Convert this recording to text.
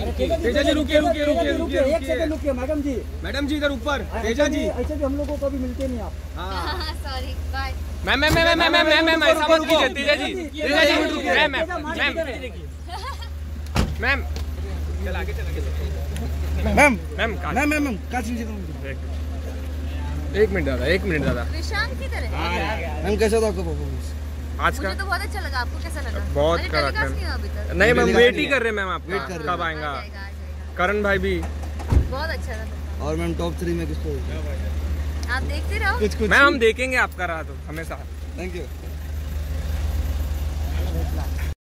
तेजा जी रुकिए रुकिए रुकिए रुकिए एक सेकंड रुकिए मैडम जी। मैडम जी इधर ऊपर तेजा जी। ऐसे भी हम लोगों को कभी मिलते नहीं आप। हाँ। Sorry bye ma'am ma'am ma'am ma'am ma'am ma'am ma'am ऐसा मत कीजिए Teja ji. Teja ji ma'am ma'am ma'am. Ma'am ma'am ma'am ma'am ma'am ma'am का चीज़ एक मिनट दादा एक मिनट दादा। विशांत किधर है मैम कैसा था आपका परफॉर्मेंस आज का। तो बहुत अच्छा लगा आपको कैसा लगा? बहुत कड़क मैम। नहीं हुआ अभी तक। नहीं मैम वेट ही कर रहे हैं मैम वेट कर कब आएगा। करण भाई भी। बहुत अच्छा लगा। और मैम टॉप थ्री में किसको? आप देखते रहो। मैम हम देखेंगे आपका रहा तो हमेशा। Thank you